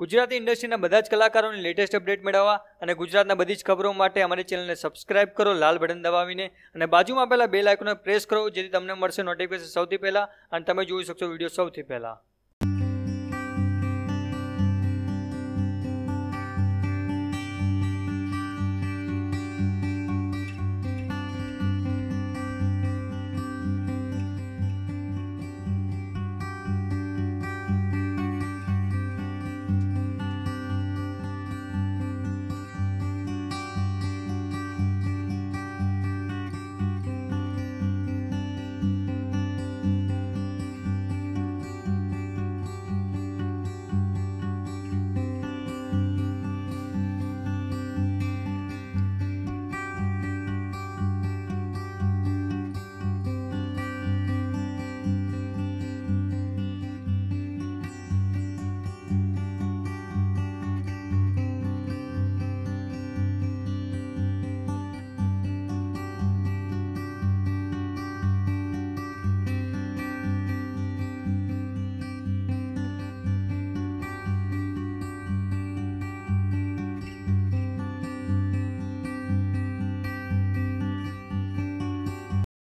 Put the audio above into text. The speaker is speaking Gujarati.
ગુજરાતી ઇન્ડસ્ટ્રીના બધા જ કલાકારોની લેટેસ્ટ અપડેટ મેળવવા અને ગુજરાતના બધી જ ખબરો માટે અમારી ચેનલને સબસ્ક્રાઇબ કરો, લાલ બટન દબાવીને અને બાજુમાં પહેલાં બે લાઇકોને પ્રેસ કરો, જેથી તમને મળશે નોટિફિકેશન સૌથી પહેલાં અને તમે જોઈ શકશો વીડિયો સૌથી પહેલાં.